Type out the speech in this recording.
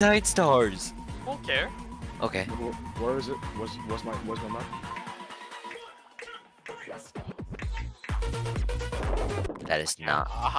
Night stars. Won't care. Okay. Where is it? What's my what's my map? That is not. Aha.